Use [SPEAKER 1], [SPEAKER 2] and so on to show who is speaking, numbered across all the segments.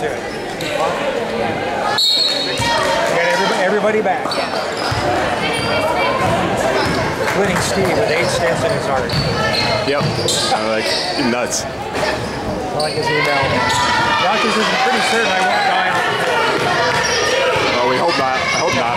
[SPEAKER 1] to it. Get everybody, everybody back. Including Steve with eight stents in his heart.
[SPEAKER 2] Yep. I'm like nuts.
[SPEAKER 1] I like his email. Doctors is pretty certain I won't die on the field.
[SPEAKER 2] Oh, we hope not. I hope not.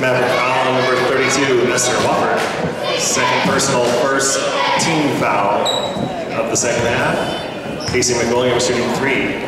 [SPEAKER 3] Matt number 32, Esther Walker. Second personal, first team foul of the second half. Casey McWilliams shooting three.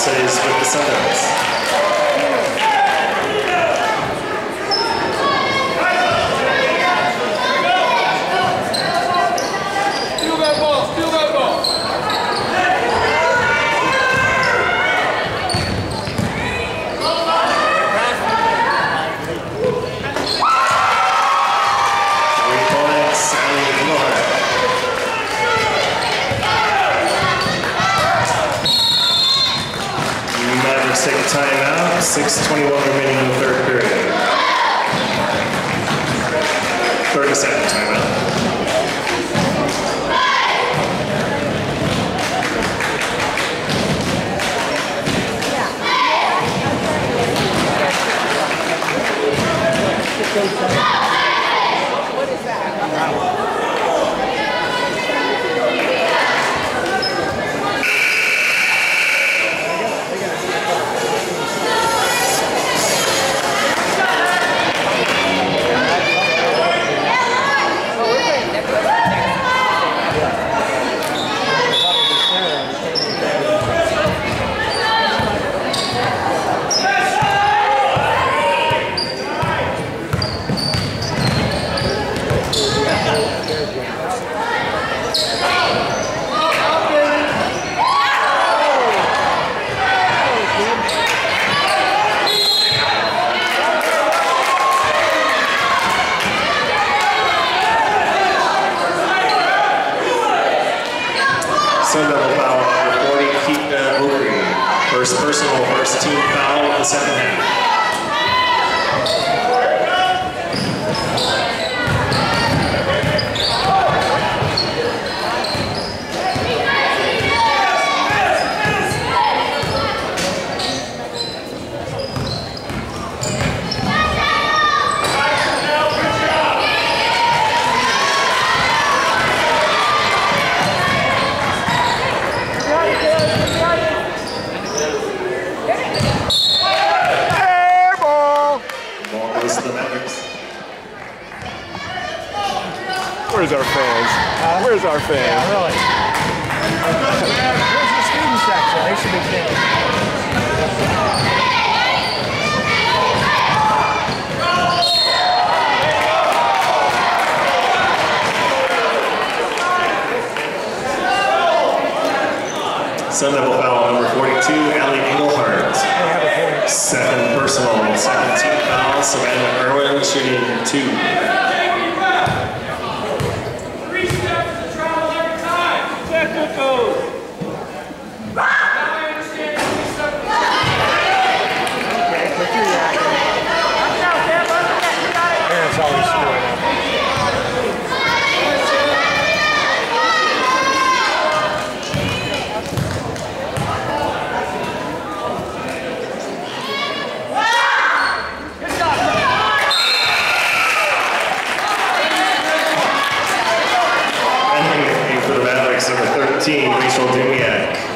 [SPEAKER 3] vocês, professor Dantas. 6:21 remaining in the third period. 30 second
[SPEAKER 2] Where's our fans? Uh, Where's our fans?
[SPEAKER 1] Yeah, really. Where's the student section? They should be standing.
[SPEAKER 3] Sun Devil foul number 42,
[SPEAKER 1] Ellie Englehart.
[SPEAKER 3] Seven personal, team fouls, Savannah Irwin shooting two. Number 13, Rachel Dumiak.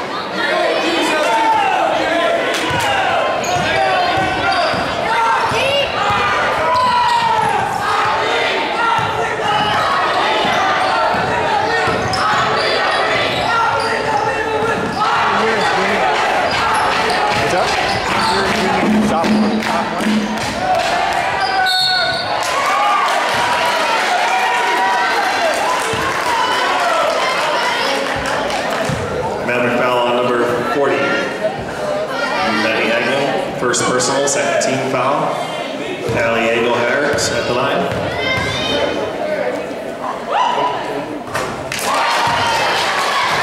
[SPEAKER 3] now, Allie Abel Harris at the line.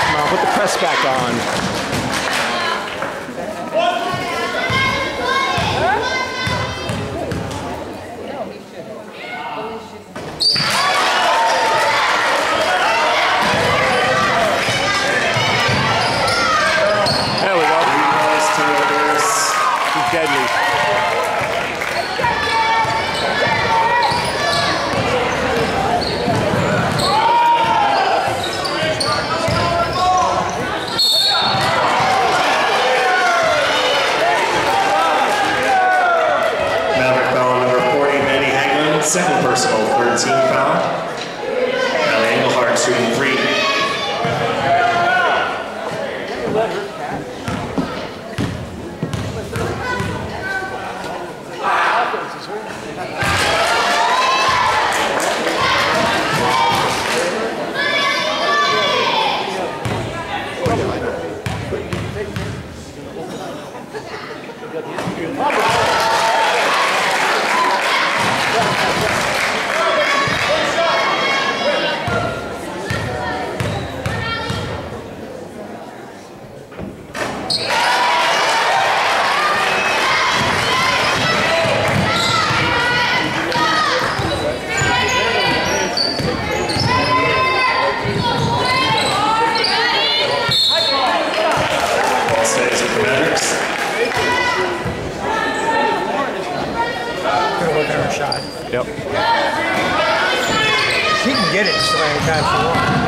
[SPEAKER 2] Come on, put the press back on. Yep.
[SPEAKER 1] She can get it so many times she wants.